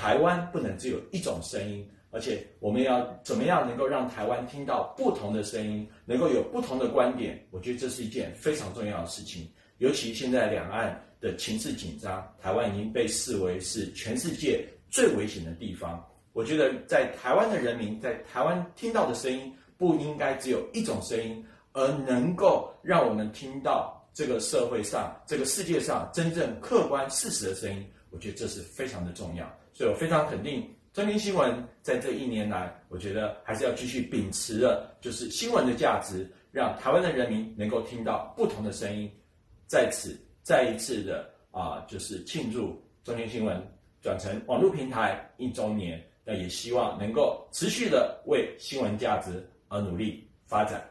台湾不能只有一种声音，而且我们要怎么样能够让台湾听到不同的声音，能够有不同的观点？我觉得这是一件非常重要的事情。尤其现在两岸的情势紧张，台湾已经被视为是全世界最危险的地方。我觉得在台湾的人民在台湾听到的声音，不应该只有一种声音，而能够让我们听到这个社会上、这个世界上真正客观事实的声音。我觉得这是非常的重要，所以我非常肯定中天新闻在这一年来，我觉得还是要继续秉持的，就是新闻的价值，让台湾的人民能够听到不同的声音。在此再一次的啊，就是庆祝中天新闻转成网络平台一周年，那也希望能够持续的为新闻价值而努力发展。